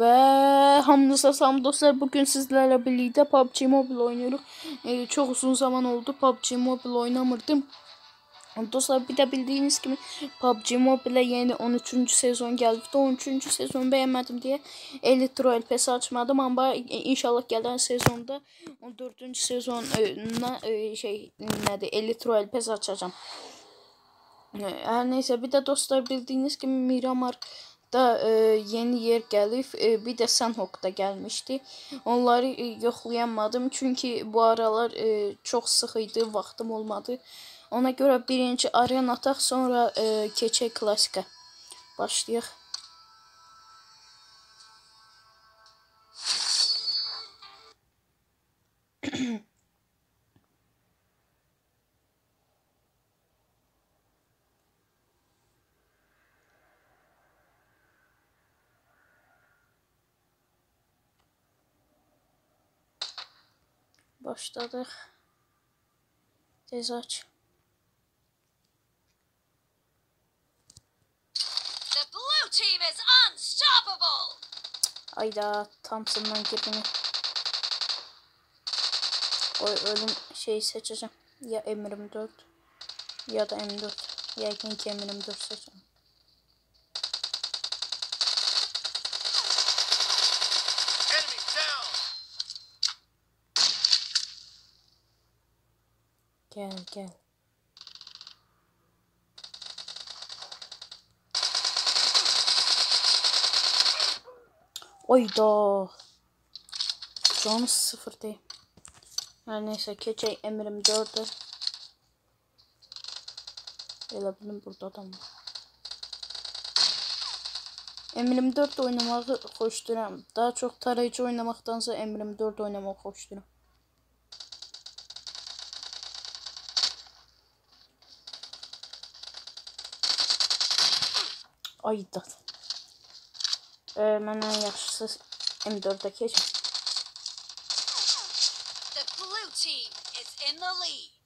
Ve hamınıza salam dostlar. Bugün sizlerle birlikte PUBG Mobile oynuyoruz. Ee, çok uzun zaman oldu PUBG Mobile oynamırdım. Dostlar bir de bildiğiniz gibi PUBG Mobile yeni 13. sezon geldi. 13. sezonu beğenmedim diye 50 Royal Pass açmadım ama inşallah gelen sezonda 14. sezonuna e, şey 50 Royal Pass açacağım. Ee, her neyse bir de dostlar bildiğiniz gibi Miramar da e, yeni yer gelip e, bir de Sanhok da gelmişti. Onları e, yoxlayamadım çünkü bu aralar e, çox sıx idi, vaxtım olmadı. Ona görə birinci arena ataq, sonra e, keçək klasika. Başlayaq. Başladık. Tez aç. The blue team is unstoppable! Ayda Thompson'dan girdim. O ölüm şeyi seçeceğim. Ya M24 ya da M4. Yakin ki M24 seçeceğim. Gel gel. Oyda. Canı sıfır değil. Her neyse keçey emirim dördü. Elə bilim burada adam var. Emirim 4 oynamağı xoşduram. Daha çox tarayıcı oynamaqdansa Emirim 4 oynamaq xoşduram. A4. Öğrenmenin yaxşısı M4'e keçin. The blue team is in the lead.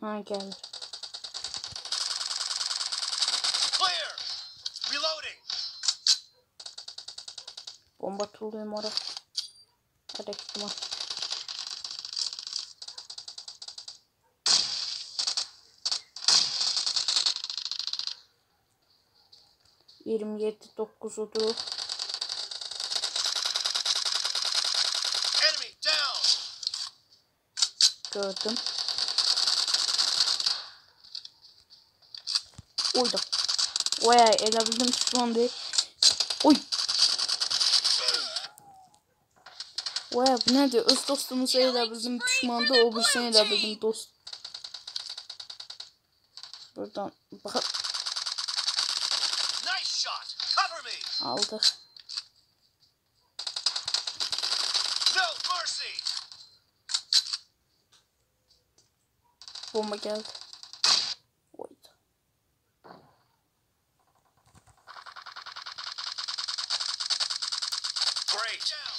Ha gelir. Clear. Reloading. Bomba tuluyum. Hadi. 27 9'udu. Gördüm. Uydum. Oya elebildim son değil. Oy. Oya bu nedir? Öz dostumuzu elebildim. Düşmanda o birisini şey elebildim. Dost. Buradan bakın. Aldık. Bomba geldi. Oydu.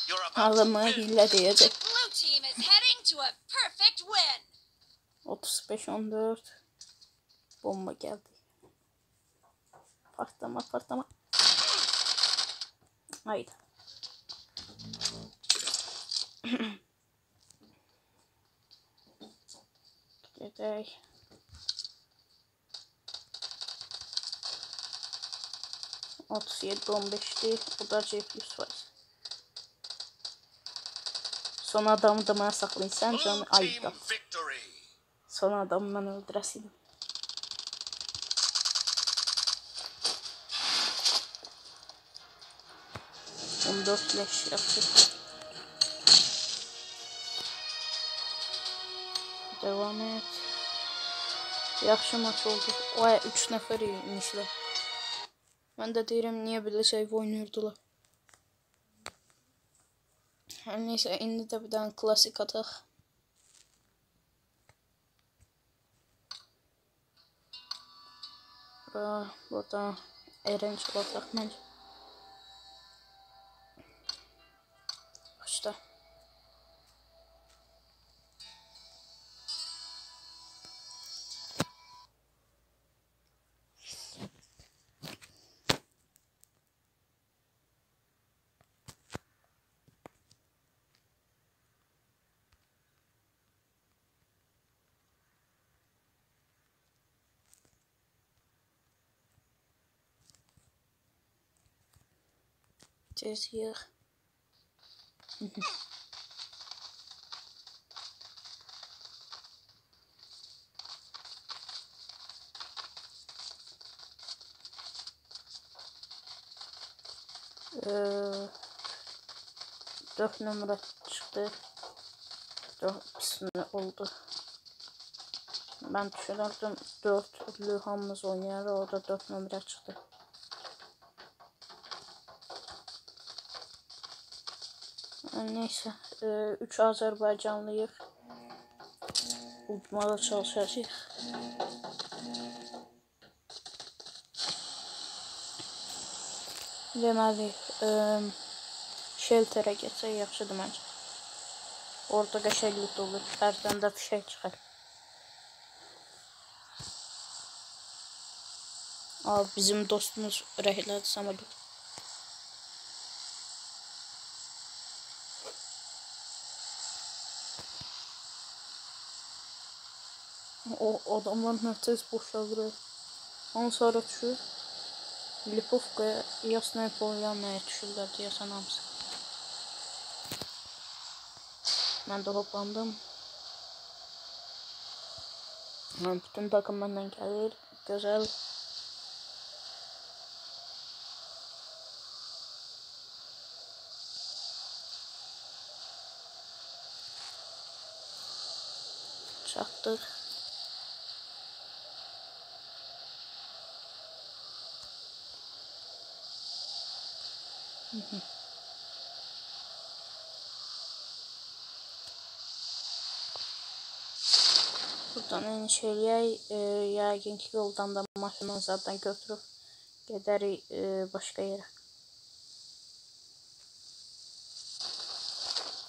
Win! hile diyecek. Blue team is heading to a perfect win. 35-14. Bomba geldi. Patlama patlama. najít. Dětech. Odsjet bomby 4, odračit usvést. Son adamı da mənə saxlayın. Sən canı ayıqat. Son adamı mənə drasinu. 14 flash yaptık. Devam et. Yaxşı maç oldu. Oya 3 nəfər imişlər. Mən də deyirəm niyə belə səhv oynayırdılar. Hər neysə indi də bir dənə klassik ataq. Bura, burada Eren çıxacaq məncə. Tez yığ. Ee, 4 numara çıktı. 4 pisini oldu. Ben düşünürdüm 4 Lühamız oynar o da 4 numara çıktı. Neyse 3 Azerbaycanlıyıq. Udmağa çalışacağıq. Deməli, ə, shelterə getsək yaxşıdır məncə. Orada qəşəng loot olur. Hərdən də fişək çıxar. Aa, bizim dostumuz rəhlədi samolyot. O adamlar nə tez boşalır. Ondan sonra düşür. Lipovkaya Yasnaya Polyana'ya düşürlər deyəsən hamısı. Mən də hoplandım. Ha, bütün takım məndən gəlir. Gözəl. Çatdıq. Buradan eyni şey eləyək. E, yəqin ki, yoldan da maşından zaten götürüb gedərik e, başqa yerə.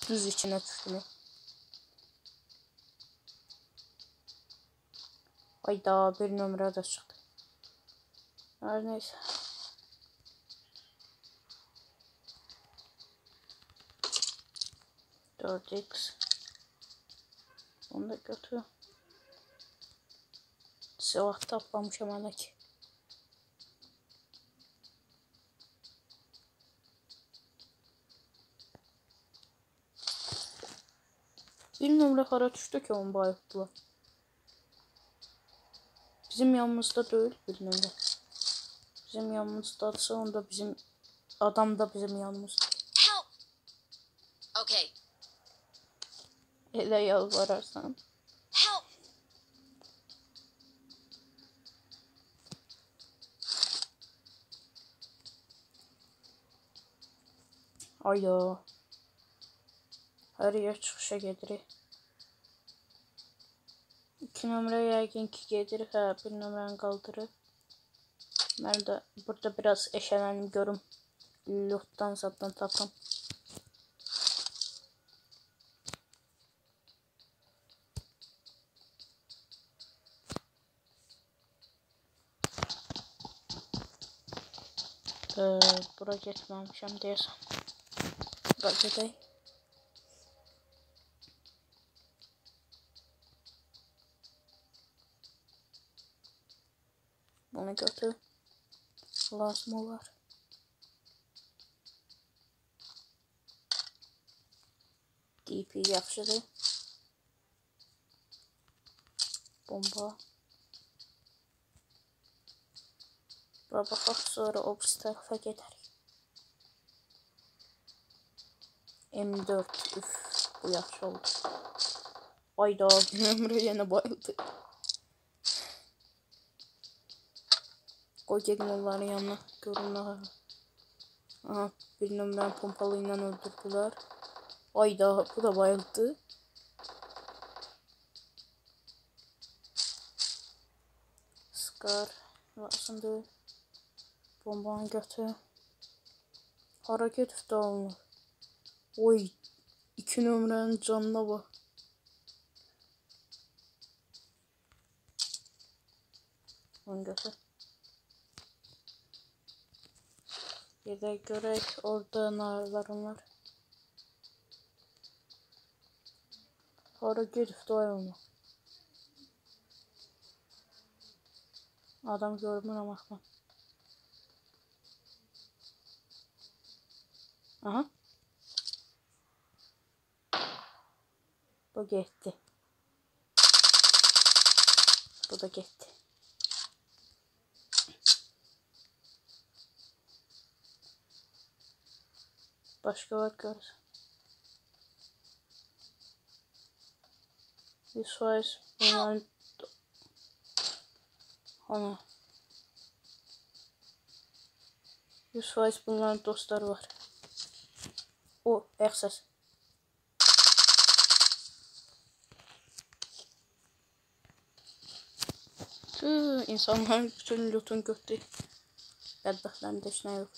Düz içinə çıxdım. Hayda bir nömrə də çıxdı. Her neyse. 4x. Onu da götür. Silah taplamış emelek. Bilmiyorum ne hara düştü ki onu bayılttılar. Bizim yanımızda değil bilmiyorum. Bizim yanımızda ise onda bizim adam da bizim yanımızda. Ele yalvararsan. help! Ayo. Her yer çıxışa gedirik. İki nömrə yəqin ki gedir. Hə, bir nömrəni qaldırıb. Mən də burada biraz eşələnim görüm. Lootdan zaten tapım. Ee, bura getməmişəm deyəsən. Bura gedək. Bunu götür. Lazım olar. DP yaxşıdır. Bomba. Bura baxaq sonra o birisi tərəfə gedərik. M4 üf bu yaxşı oldu. Ayda ömrə yenə bayıldı. Koy gelin onların yanına. Görünler. Aha bir nömrəni pompalı ilə. Ayda bu da bayıldı. Scar lazımdır. Bombanı götür. Hareket üstü alınır. Oy iki nömrənin canına bak. Onu götür. Bir de görek orada narlar onlar. Hareket üstü onu. Adam görmür ama ben. Aha. Bu gitti. Bu da gitti. Başka gör. This was bunların ana. Faiz bunların dostları var. O, ehsas. Tüh, insanların bütün lootunu götü. Yok.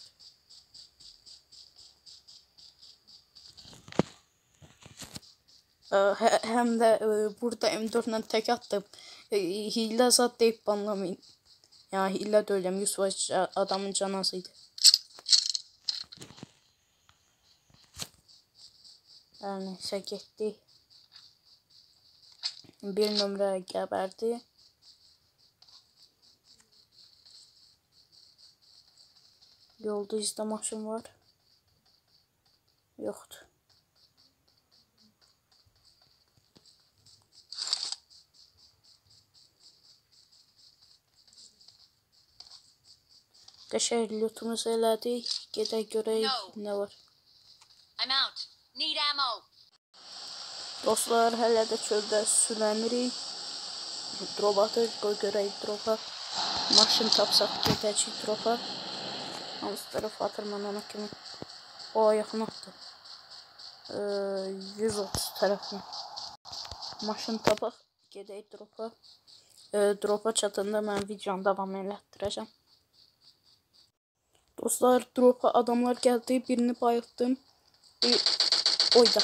Ee, he- Hem de e, burada M4 ile tek attım. E, Hile zat deyip banlamayın. Ya hile de öyle. Yusuf adamın canasıydı. Her neyse gitti. Bir numara geberdi. Yolda izle maşın var. Yoktu. Qəşəng lootumuzu elədik. Gedək görək No. nə var. I'm out. Need ammo. Dostlar hələ də çöldə sürəmirik. Drop atır, qoy görək dropa. Maşın tapsaq gedəcək dropa. Hansı tərəf atır mən ona kimi. O yaxın atdı. Ee, 130 tərəfinə. Maşın tapaq, gedək dropa. Ee, dropa çatanda mən videonu davam elətdirəcəm. Dostlar dropa adamlar geldi. Birini bayılttım. Bir... Oyda.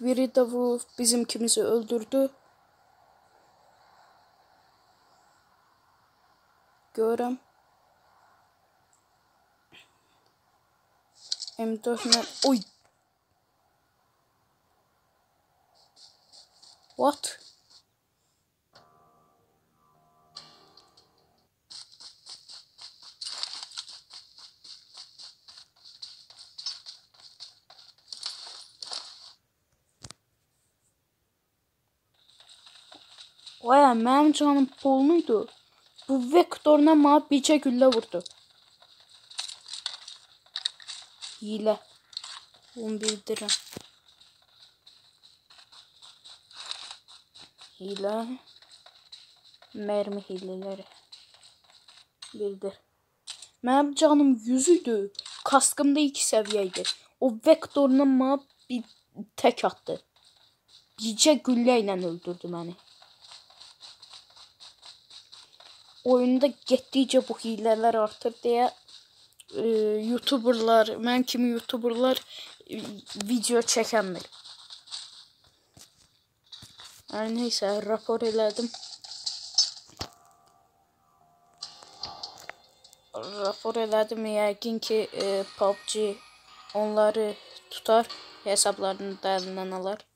Biri bu bizimkimizi öldürdü. Görəm. M4 ilə... Oy! What? Vaya mənim canım polnuydu. Bu vektoruna mənə bircə güllə vurdu. Hile. Bunu bildirin. Hile. Mermi hileleri. Bildir. Mənim canım 100 idi. Kaskımda 2 səviyyə. O vektoruna mənə bir tək atdı. Bircə güllə ilə öldürdü məni. Oyunda getdikcə bu hilələr artır deyə e, YouTuberlar, mən kimi YouTuberlar e, video çəkənmir. Hər neysə, rapor elədim. Rapor elədim, yəqin ki, e, PUBG onları tutar, hesablarını da əlindən alar.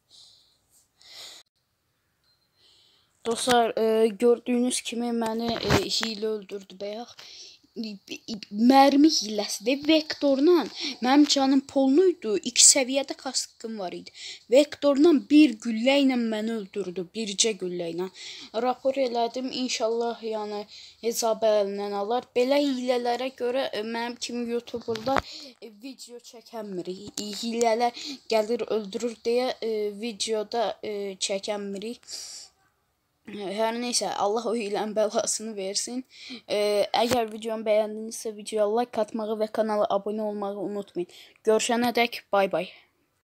Dostlar e, gördüğünüz kimi məni e, hile öldürdü bayaq. Mərmi hiləsidir. Vektorla mənim canım polnuydu. 2 səviyyədə kaskım var idi. Vektorla bir güllə ilə məni öldürdü. Bircə güllə ilə. Rapor elədim. İnşallah yəni hesabı əlindən alar. Belə hilələrə görə e, mənim kimi YouTuberlar e, video çəkənmir. Hilələr gəlir öldürür deyə e, videoda e, çəkənmirik. Hər neysə, Allah o hilən bəlasını versin. E, əgər videomu bəyəndinizsə, videoya like atmağı və kanala abunə olmağı unutmayın. Görüşənədək, bay bay.